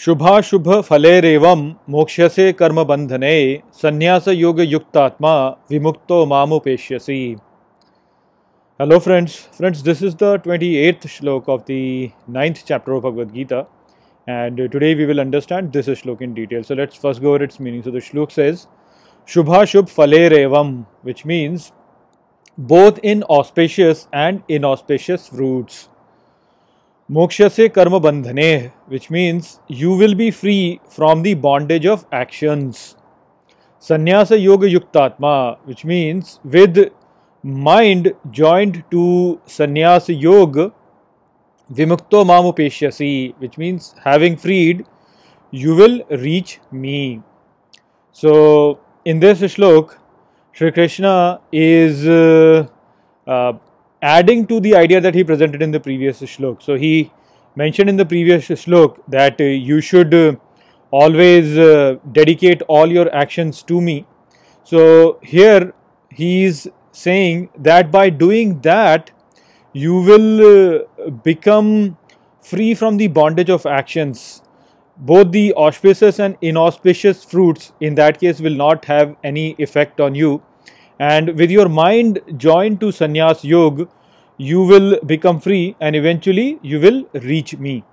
शुभाशुभ फलेरव मोक्ष से कर्म बंधने संन्यास योग युक्तात्मा विमुक्तो मामुपेश्यसी। Hello friends friends this is the twenty eighth shloka of the ninth chapter of Bhagavad Gita and today we will understand this shloka in detail so let's first go over its meaning so the shloka says शुभाशुभ फलेरव means both inauspicious and inauspicious fruits. मोक्ष से कर्म बंधने which means you will be free from the bondage of actions संन्यास योग युक्त आत्मा which means with mind joined to संन्यास योग विमुक्तो माम उपेश्यसी which means having freed you will reach me so in this shloka Shri Krishna is adding to the idea that he presented in the previous shlok. So he mentioned in the previous shlok that uh, you should uh, always uh, dedicate all your actions to me. So here he is saying that by doing that you will uh, become free from the bondage of actions. Both the auspicious and inauspicious fruits in that case will not have any effect on you and with your mind joined to sannyas yoga you will become free and eventually you will reach me.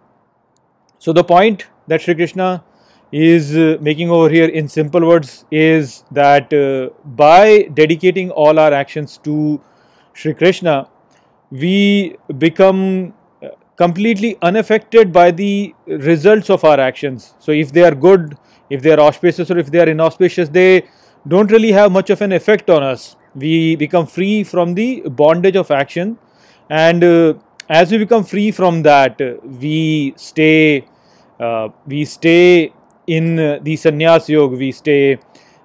So the point that Sri Krishna is uh, making over here in simple words is that uh, by dedicating all our actions to Sri Krishna we become uh, completely unaffected by the results of our actions. So if they are good if they are auspicious or if they are inauspicious they don't really have much of an effect on us. We become free from the bondage of action, and uh, as we become free from that, uh, we stay uh, we stay in the sannyas yoga. We stay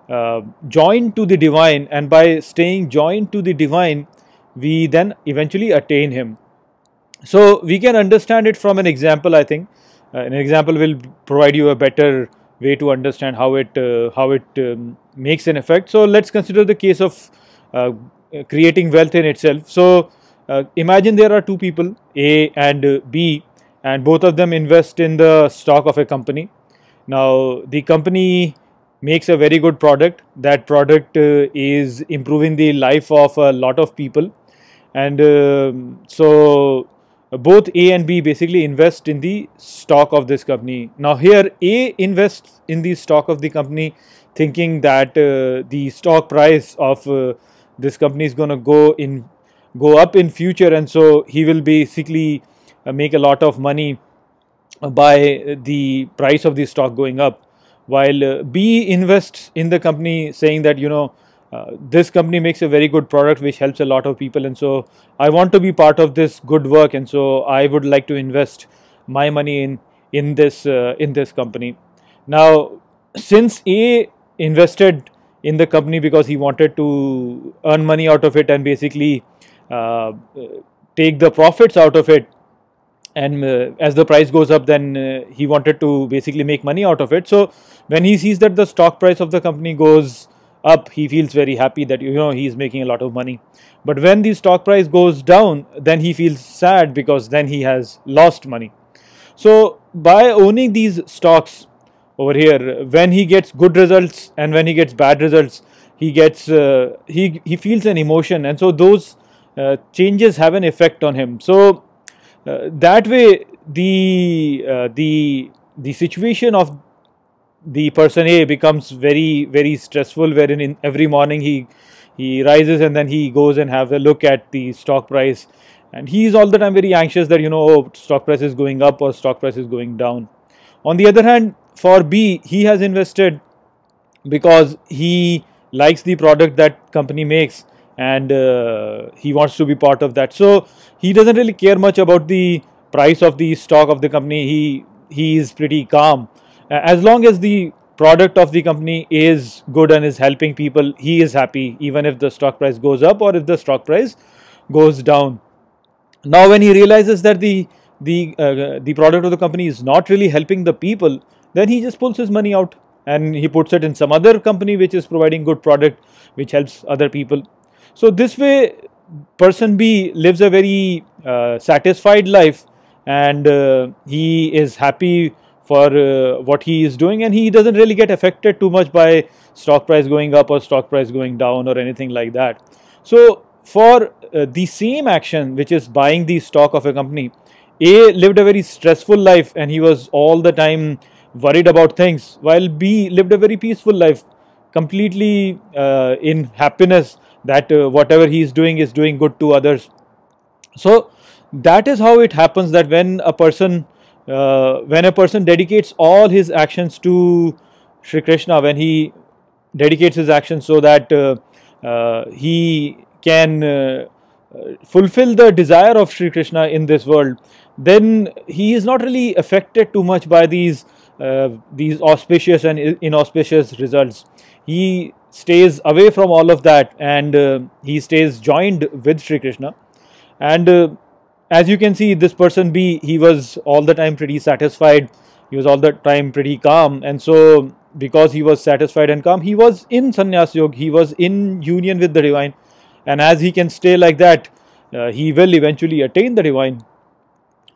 uh, joined to the divine, and by staying joined to the divine, we then eventually attain Him. So we can understand it from an example. I think uh, an example will provide you a better way to understand how it uh, how it um, makes an effect. So let's consider the case of uh, creating wealth in itself. So uh, imagine there are two people A and uh, B and both of them invest in the stock of a company. Now the company makes a very good product. That product uh, is improving the life of a lot of people and um, so both A and B basically invest in the stock of this company. Now here A invests in the stock of the company thinking that uh, the stock price of uh, this company is going to go in go up in future and so he will basically uh, make a lot of money by the price of the stock going up while uh, B invests in the company saying that you know uh, this company makes a very good product which helps a lot of people and so I want to be part of this good work and so I would like to invest my money in in this uh, in this company. Now since A invested in the company because he wanted to earn money out of it and basically uh, take the profits out of it and uh, as the price goes up then uh, he wanted to basically make money out of it. So when he sees that the stock price of the company goes up he feels very happy that you know he's making a lot of money. But when the stock price goes down then he feels sad because then he has lost money. So by owning these stocks over here when he gets good results and when he gets bad results he gets uh, he he feels an emotion. And so those uh, changes have an effect on him. So uh, that way the uh, the the situation of the person A becomes very very stressful wherein in every morning he he rises and then he goes and have a look at the stock price. And he is all the time very anxious that you know oh, stock price is going up or stock price is going down. On the other hand for B he has invested because he likes the product that company makes and uh, he wants to be part of that. So he doesn't really care much about the price of the stock of the company. He he is pretty calm as long as the product of the company is good and is helping people, he is happy even if the stock price goes up or if the stock price goes down. Now, when he realizes that the the uh, the product of the company is not really helping the people, then he just pulls his money out and he puts it in some other company which is providing good product which helps other people. So this way, person B lives a very uh, satisfied life and uh, he is happy for uh, what he is doing and he doesn't really get affected too much by stock price going up or stock price going down or anything like that. So for uh, the same action which is buying the stock of a company a lived a very stressful life and he was all the time worried about things while b lived a very peaceful life completely uh, in happiness that uh, whatever he is doing is doing good to others. So that is how it happens that when a person uh, when a person dedicates all his actions to Sri Krishna, when he dedicates his actions so that uh, uh, he can uh, fulfill the desire of Sri Krishna in this world, then he is not really affected too much by these uh, these auspicious and inauspicious results. He stays away from all of that and uh, he stays joined with Sri Krishna. And uh, as you can see, this person B, he was all the time pretty satisfied. He was all the time pretty calm. And so, because he was satisfied and calm, he was in sannyas yoga, he was in union with the divine. And as he can stay like that, uh, he will eventually attain the divine.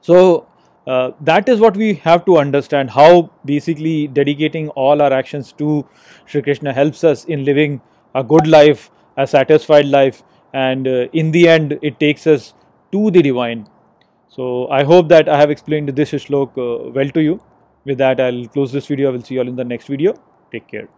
So, uh, that is what we have to understand how basically dedicating all our actions to Sri Krishna helps us in living a good life, a satisfied life, and uh, in the end, it takes us to the divine. So, I hope that I have explained this shlok uh, well to you. With that, I'll close this video. I will see you all in the next video. Take care.